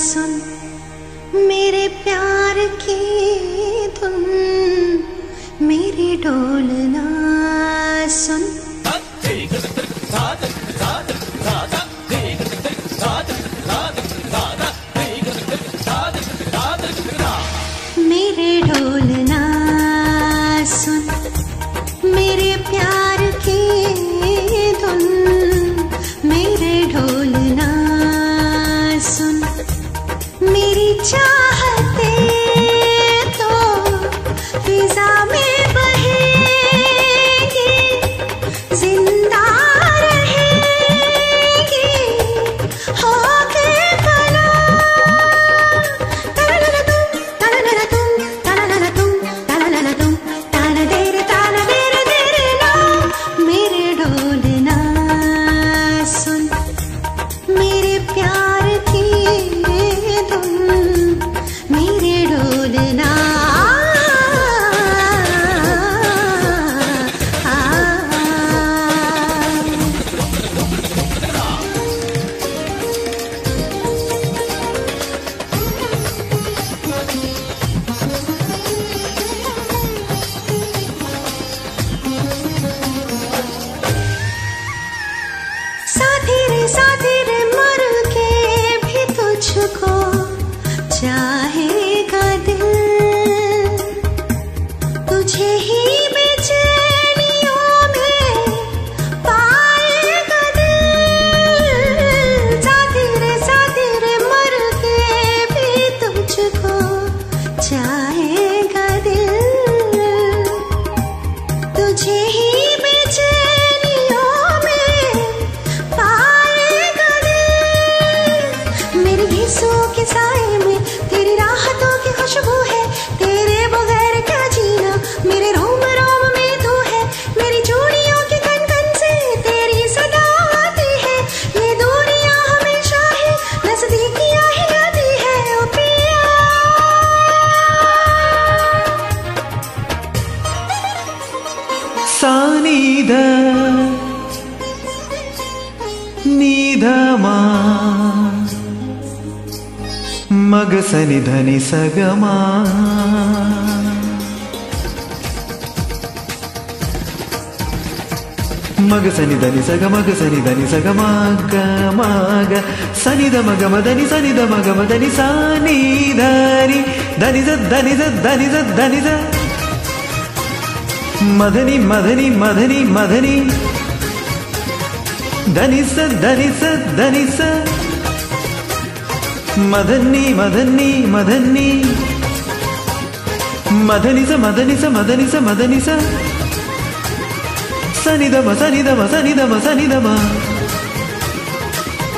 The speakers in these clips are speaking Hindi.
सुन मेरे प्यार की धुन मेरे ढोलना सुन मेरे सुन मेरे प्यार की सुन मेरी चाहते సనిధని సగమా. మగ సని ధని సగ మగ సని ధని సగ మగ మగ. సని ద మగ మధని సని ద మగ మధని సాని ధని. ధని ధని ధని ధని మధని మధని మధని మధని ధని స ధని స ధని స. మదన్ని మదన్ని మదన్ని. మదనిస మదనిస మదనిస మదనిస. సనిదమ సనిదమ సనిదమ సనిదమ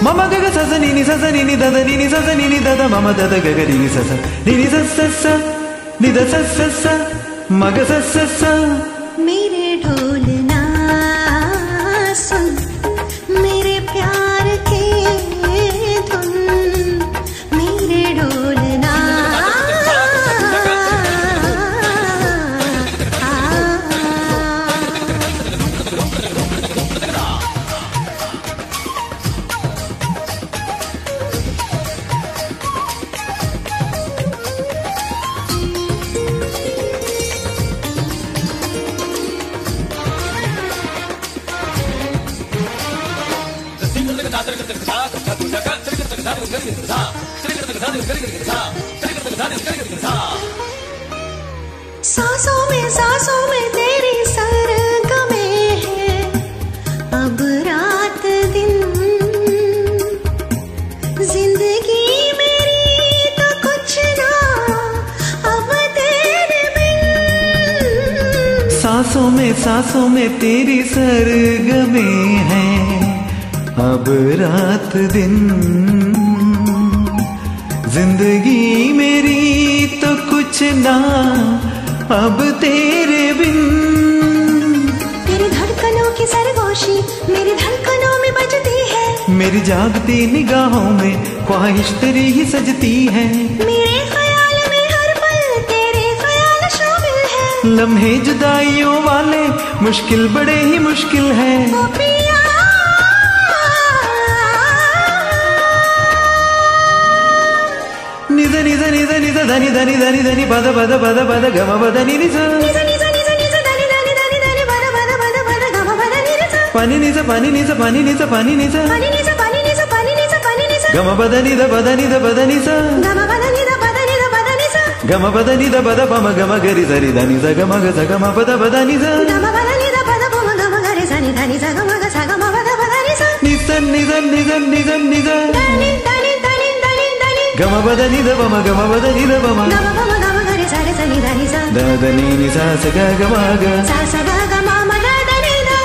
మమ గగ సస నిని సస నిని దద నిని సస నిని దద మమ దద గగ నిని సస నిని సస స నిద సస స మగ సస మీ सांसों में सांसों में तेरी सरगमे है। कुछ सांसों में सांसों में तेरी सरगमे हैं। अब रात दिन। ज़िंदगी मेरी तो कुछ ना अब तेरे बिन। तेरी धड़ खामोशी मेरी धड़कनों में बजती है। मेरी जागती निगाहों में ख्वाहिश तेरी ही सजती है। मेरे ख्याल में हर पल तेरे ख्याल शामिल है। लम्हे जुदाइयों वाले मुश्किल बड़े ही मुश्किल है। ధని ధని ధని ధని పద పద పద పద గమ పద నిని పని నిజ పని నిజ పని నిజ పని నిజ గమ పద నిద పద నిద పద నిజ గమ పద నిద పద పమ గమ గరి సరి ధని స గమ గ స గమ పద పద నిజ నిజ నిజ నిజ నిజ నిజ గమబద నిదమ గమబద నిదమ దని ని సాస గ గమగ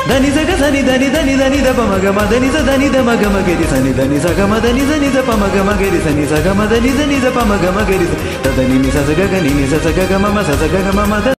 దని సగ సని దని దని దని ద పమ గమ దని స దని ద మగ మగరి సని దని సగ మ దని స ని స పమ గ మగరి సని సగ మ దని స ని స పమ గ మగరి దని ని స సగ గ ని ని స సగ గ మ మ స సగ గ మ మ